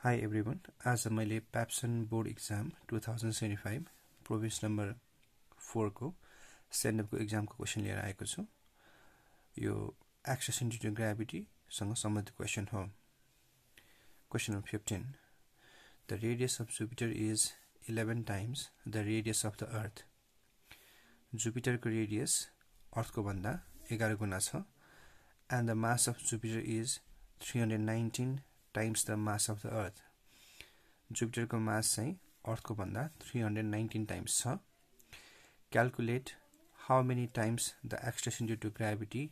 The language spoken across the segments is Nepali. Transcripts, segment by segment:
हाई एभ्री वान आज मैले PABSON board exam two thousand seventy five province number फोरको स्ट्यान्डअपको इक्जामको क्वेसन लिएर आएको छु। यो एक्सेसन ड्यु टु ग्राभिटीसँग सम्बन्धित क्वेसन हो। Question number fifteen the radius of Jupiter is eleven times the radius of the earth जुपिटरको radius अर्थको भन्दा एघार गुणा छ and the mass of Jupiter is three hundred nineteen times the mass of the earth. जुपिटरको mass चाहिँ अर्थको भन्दा थ्री हन्ड्रेड नाइन्टिन टाइम्स छ। Calculate how many times the acceleration due to gravity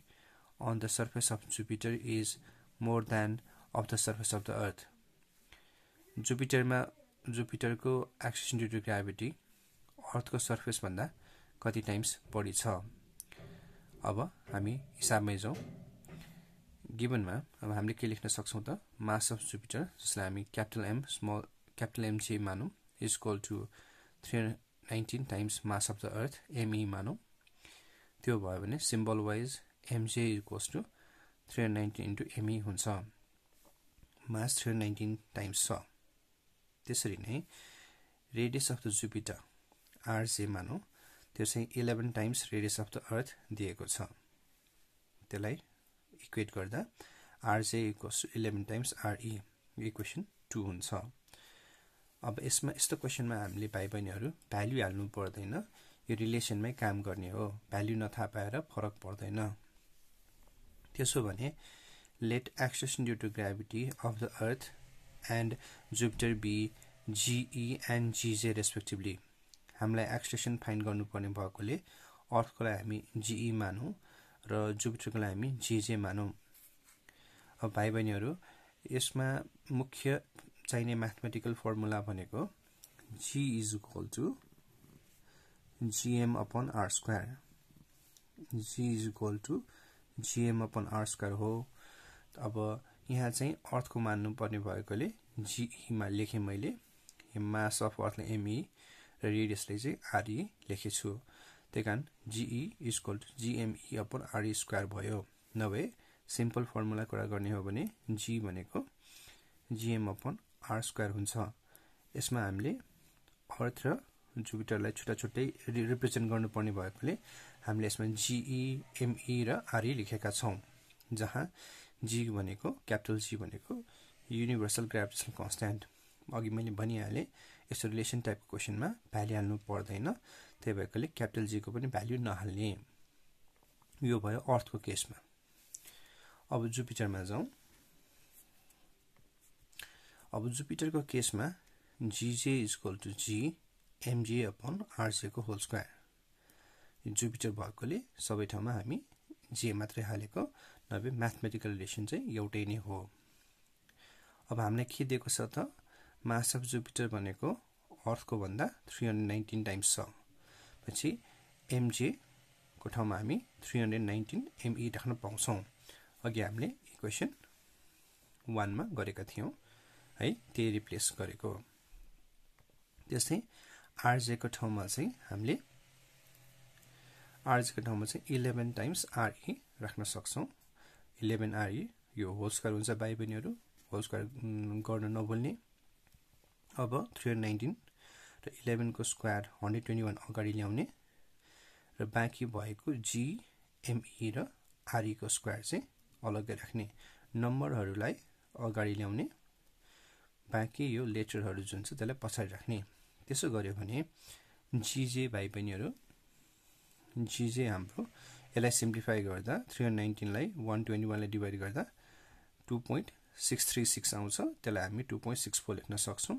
on the surface of Jupiter is more than of the surface of the earth. जुपिटरमा जुपिटरको एक्सटेसन ड्यु टु ग्राभिटी अर्थको सर्फेसभन्दा कति टाइम्स बढी छ? अब हामी हिसाबमै जाउँ। गिभनमा अब हामीले के लेख्न सक्छौँ त? मास अफ जुपिटर जसलाई हामी capital M small capital M J मानौँ। Is equal to three nineteen times mass of the earth M E मानौँ। त्यो भयो भने symbol wise M J equals to three hundred nineteen into M E हुन्छ। Mass three hundred nineteen times छ। त्यसरी नै radius of the Jupiter R J मानौँ। त्यो चाहिँ eleven times radius of the earth दिएको छ। त्यसलाई इक्वेट गर्दा R J equals to eleven times R E equation two हुन्छ। अब यसमा यस्तो क्वेसनमा हामीले भाइ बहिनीहरू भ्याल्यु हाल्नु पर्दैन। यो रिलेसनमै काम गर्ने हो। भ्याल्यु नथाहा पाएर फरक पर्दैन। त्यसो भने let acceleration due to gravity of the earth and Jupiter be G E and G J respectively हामीलाई एक्सटेसन फाइन गर्नुपर्ने भएकोले अर्थकोलाई हामी जिई मानौँ। र जुपिटरको हामी जेजे मानौँ। अब भाइ बहिनीहरू यसमा मुख्य चाहिने म्याथमेटिकल फर्मुला भनेको G is equal to G M upon R square G is equal to G M upon R square हो। अब यहाँ चाहिँ अर्थको मान्नु पर्ने भएकोले जिईमा लेखेँ मैले। मास अफ अर्थलाई एमई र रेडियसले चाहिँ आरई लेखेछु। त्यही कारण G E is equal to G M E upon R E square भयो। नभए सिम्पल फर्मुला कुरा गर्ने हो भने जी भनेको जिएम अपन आर स्क्वायर हुन्छ। यसमा हामीले अर्थ र जुपिटरलाई छुट्टा छुट्टै रिप्रेजेन्ट गर्नुपर्ने भएकोले हामीले यसमा जिई एमई र आरई लेखेका छौँ। जहाँ जी भनेको क्यापिटल जी भनेको युनिभर्सल ग्राभिटेसन कन्सट्यान्ट अघि मैले भनिहालेँ यस्तो रिलेसन टाइपको क्वेसनमा भ्याल्यु हाल्नु पर्दैन। त्यही भएकोले क्यापिटल जीको पनि भ्याल्यु नहाल्ने। यो भयो अर्थको केसमा। अब जुपिटरमा जाउँ। अब जुपिटरको केसमा G J is equal to G M J upon आरजेको whole square Jupiter भएकोले सबै ठाउँमा हामी जे मात्रै हालेको नभए म्याथमेटिकल रिलेसन चाहिँ एउटै नै हो। अब हामीलाई के दिएको छ त? मास अफ जुपिटर भनेको अर्थको भन्दा थ्री हन्ड्रेड नाइन्टिन टाइम्स छ। पछि एमजेको ठाउँमा हामी थ्री हन्ड्रेड नाइन्टिन एमई राख्न पाउँछौँ। अघि हामीले इक्वेसन वानमा गरेका थियौँ है त्यही रिप्लेस गरेको। त्यस्तै आरजेको ठाउँमा चाहिँ हामीले आरजेको ठाउँमा चाहिँ इलेभेन टाइम्स आरई राख्न सक्छौँ। इलेभेन आरई यो होल स्क्वायर हुन्छ भाइ बहिनीहरू होल स्क्वायर गर्न नभुल्ने। अब थ्री हन्ड्रेड नाइन्टिन र इलेभेनको स्क्वायर हन्ड्रेड ट्वेन्टी वान अगाडि ल्याउने र बाँकी भएको जिएमई र आरईको स्क्वायर चाहिँ अलग्गै राख्ने नम्बरहरूलाई अगाडि ल्याउने। बाँकी यो लेटरहरू जुन छ त्यसलाई पछाडि राख्ने। त्यसो गर्यो भने जिजे भाइ बहिनीहरू जिजे हाम्रो यसलाई सिम्प्लिफाई गर्दा थ्री हन्ड्रेड नाइन्टिनलाई वान ट्वेन्टी वानलाई डिभाइड गर्दा two point six three six आउँछ। त्यसलाई हामी टू पोइन्ट सिक्स फोर लेख्न सक्छौँ।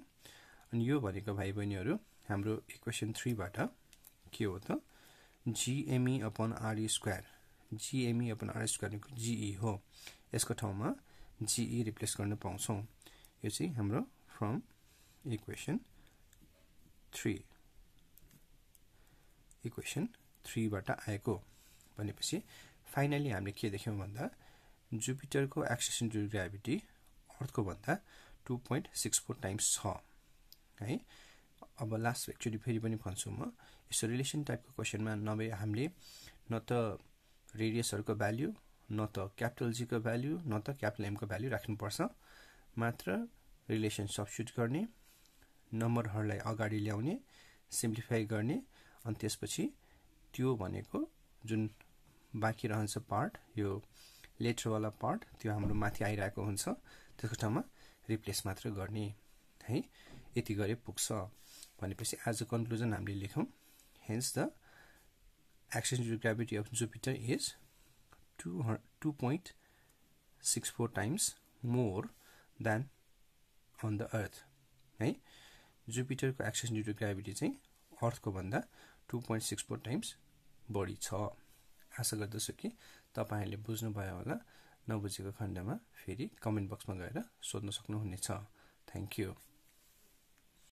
अनि यो भनेको भाइ बहिनीहरू हाम्रो इक्वेसन थ्रीबाट के हो त? G M E upon R E square G M E upon R E square G E हो। यसको ठाउँमा जिई रिप्लेस गर्न पाउँछौँ। यो चाहिँ हाम्रो फ्रम इक्वेसन थ्री इक्वेसन थ्रीबाट आएको। भनेपछि फाइनली हामीले के देख्यौँ भन्दा जुपिटरको एक्सेसन टु ग्राभिटी अर्थको भन्दा two point six four times छ। है। अब लास्ट एक्चुली फेरि पनि भन्छु म। यस्तो रिलेसन टाइपको क्वेसनमा नभए हामीले न त रेडियसहरूको भ्याल्यु न त क्यापिटल जीको भ्याल्यु न त क्यापिटल एमको भ्याल्यु राख्नुपर्छ। मात्र रिलेसन सब्स्टिट्युट गर्ने नम्बरहरूलाई अगाडि ल्याउने सिम्प्लिफाई गर्ने अनि त्यसपछि त्यो भनेको जुन बाँकी रहन्छ पार्ट यो लेटरवाला पार्ट त्यो हाम्रो माथि आइरहेको हुन्छ। त्यसको ठाउँमा रिप्लेस मात्र गर्ने है। यति गरे पुग्छ। भनेपछि एज अ कन्क्लुजन हामीले लेखौँ। Hence the acceleration gravity of Jupiter is two two point six four times more than on the earth है? जुपिटरको एक्सेस ड्यु टु ग्राभिटी चाहिँ अर्थको भन्दा two point six four times बढी छ। आशा गर्दछु कि तपाईँहरूले बुझ्नुभयो होला। नबुझेको खण्डमा फेरि कमेन्ट बक्समा गएर सोध्न सक्नुहुनेछ। Thank you